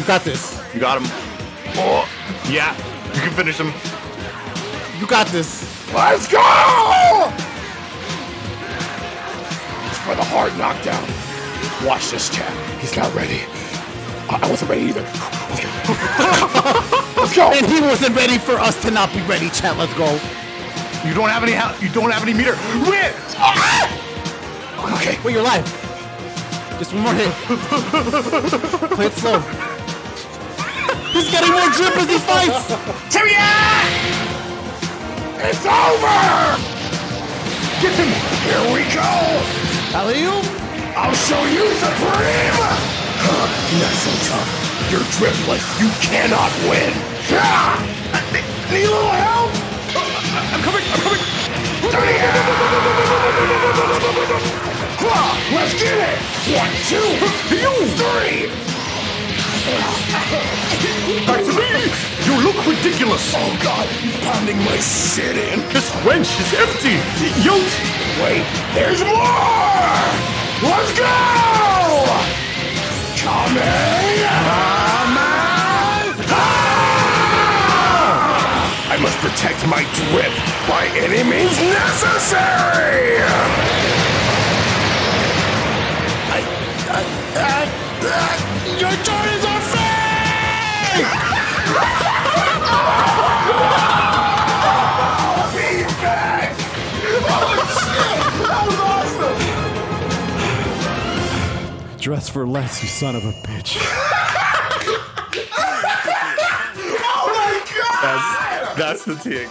You got this. You got him. Oh, yeah. You can finish him. You got this. Let's go! It's for the hard knockdown. Watch this, chat. He's not ready. I, I wasn't ready either. Let's go. Let's go. And he wasn't ready for us to not be ready, chat. Let's go. You don't have any. You don't have any meter. Win. Okay. Wait, you're alive. Just one more hit. Play it slow. He's getting more drip as he fights. It's over! Get him. Here we go! Alley-oop. I'll show you Supreme! Huh, not so tough. You're dripless. You cannot win. Ah! Need a little help? I'm coming. I'm coming. Let's get it! One, two, three! Look ridiculous. Oh god, he's pounding my shit in. This wench is empty. Yote. Wait, there's more! Let's go! Coming! Ah! I must protect my drip by any means necessary! I, I, I, I, your turn is on Dress for less, you son of a bitch. Oh my god! That's the tick.